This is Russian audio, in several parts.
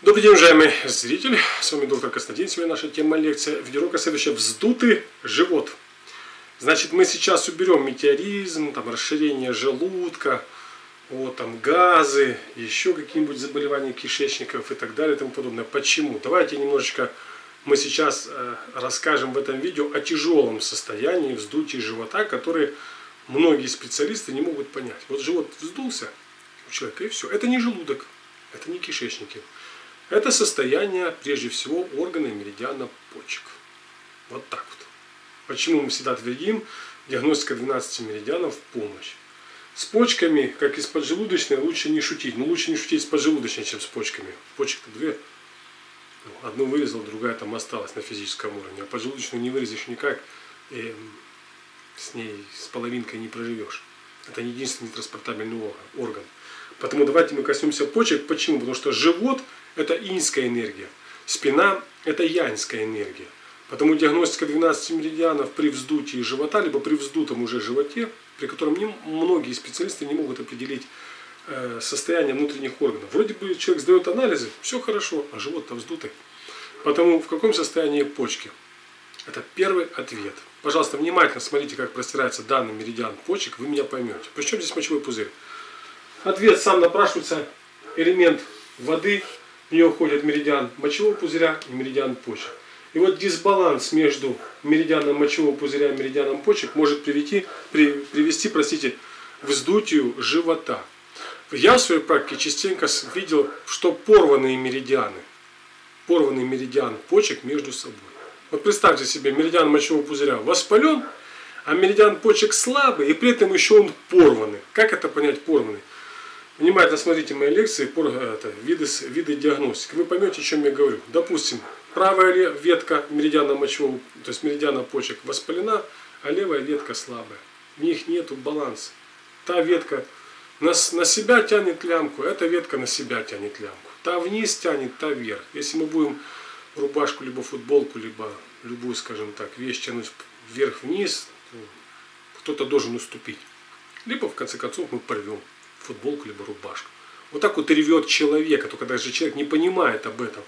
Добрый день, уважаемый зритель. С вами доктор Константин. Сегодня наша тема лекция. Видеоурока следующая. Вздутый живот. Значит, мы сейчас уберем метеоризм, там, расширение желудка, вот, там, газы, еще какие-нибудь заболевания кишечников и так далее и тому подобное. Почему? Давайте немножечко мы сейчас э, расскажем в этом видео о тяжелом состоянии вздутия живота, которые многие специалисты не могут понять. Вот живот вздулся у человека и все. Это не желудок, это не кишечники. Это состояние, прежде всего, органа и меридиана почек. Вот так вот. Почему мы всегда твердим, диагностика 12 меридианов в помощь. С почками, как и с поджелудочной, лучше не шутить. Но лучше не шутить с поджелудочной, чем с почками. Почек-то две. Ну, одну вырезал, другая там осталась на физическом уровне. А поджелудочную не вырезешь никак, и с ней с половинкой не проживешь. Это не единственный транспортабельный орган. Поэтому давайте мы коснемся почек. Почему? Потому что живот – это инская энергия. Спина – это янская энергия. Потому диагностика 12 меридианов при вздутии живота, либо при вздутом уже животе, при котором не, многие специалисты не могут определить э, состояние внутренних органов. Вроде бы человек сдает анализы, все хорошо, а живот-то вздутый. Потому в каком состоянии почки? Это первый ответ. Пожалуйста, внимательно смотрите, как простирается данный меридиан почек, вы меня поймете. Причем здесь мочевой пузырь? Ответ сам напрашивается, элемент воды – в нее входит меридиан мочевого пузыря и меридиан почек. И вот дисбаланс между меридианом мочевого пузыря и меридианом почек может привести, при, привести простите, к вздутию живота. Я в своей практике частенько видел, что порванные меридианы, порванный меридиан почек между собой. Вот представьте себе, меридиан мочевого пузыря воспален, а меридиан почек слабый, и при этом еще он порванный. Как это понять порванный? Внимательно смотрите мои лекции по это, виды, виды диагностики. Вы поймете, о чем я говорю. Допустим, правая ветка меридиана мочевого, то есть меридиана почек воспалена, а левая ветка слабая. В них нет баланса. Та ветка на, на себя тянет лямку, эта ветка на себя тянет лямку. Та вниз тянет, та вверх. Если мы будем рубашку, либо футболку, либо любую, скажем так, вещь тянуть вверх-вниз, кто-то должен уступить. Либо, в конце концов, мы порвем футболку либо рубашку. Вот так вот ревет человека, только даже человек не понимает об этом,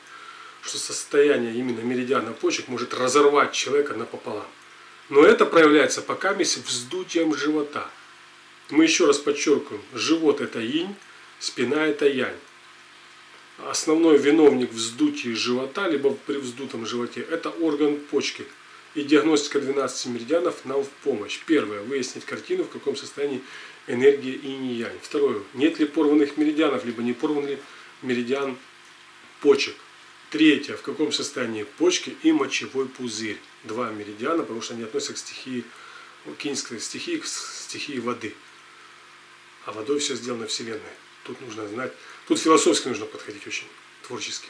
что состояние именно меридиана почек может разорвать человека напополам. Но это проявляется пока вздутием живота. Мы еще раз подчеркиваем, живот это инь, спина это янь. Основной виновник вздутия живота, либо при вздутом животе, это орган почки. И диагностика 12 меридианов нам в помощь. Первое, выяснить картину, в каком состоянии энергия инь-янь. Второе, нет ли порванных меридианов, либо не порван ли меридиан почек. Третье, в каком состоянии почки и мочевой пузырь. Два меридиана, потому что они относятся к стихии, кинской стихии, к стихии воды. А водой все сделано Вселенной. Тут нужно знать, тут философски нужно подходить очень творчески.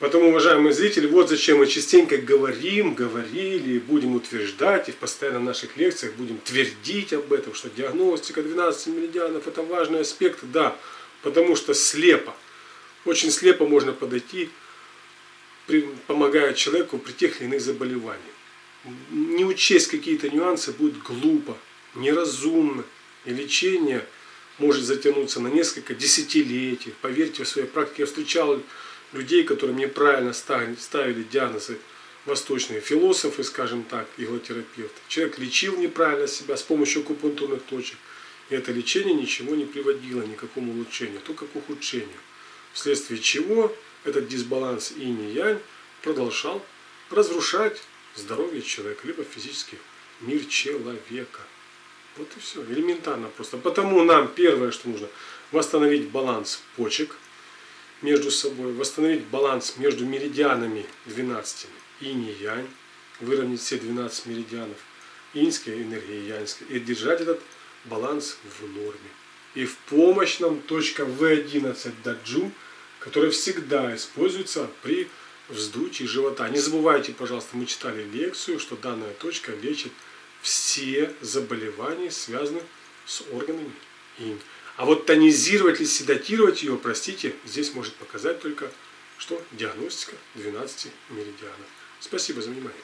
Поэтому, уважаемые зрители, вот зачем мы частенько говорим, говорили, будем утверждать и в постоянно наших лекциях будем твердить об этом, что диагностика 12 меридианов это важный аспект, да, потому что слепо, очень слепо можно подойти, помогая человеку при тех или иных заболеваниях. Не учесть какие-то нюансы будет глупо, неразумно, и лечение может затянуться на несколько десятилетий. Поверьте, в своей практике я встречал людей, которые мне правильно ставили диагнозы восточные философы, скажем так, иглотерапевты. Человек лечил неправильно себя с помощью акупунктурных точек. И это лечение ничего не приводило ни к какому улучшению, только к ухудшению. Вследствие чего этот дисбаланс инь-янь продолжал разрушать здоровье человека, либо физический мир человека. Вот и все. Элементарно просто. Потому нам первое, что нужно, восстановить баланс почек – между собой, восстановить баланс между меридианами 12 инь и янь, выровнять все 12 меридианов, иньская энергия и яньская, и держать этот баланс в норме. И в помощь нам точка В11 даджу, которая всегда используется при вздутии живота. Не забывайте, пожалуйста, мы читали лекцию, что данная точка лечит все заболевания, связанные с органами инь. А вот тонизировать или седатировать ее, простите, здесь может показать только что диагностика 12 меридианов. Спасибо за внимание.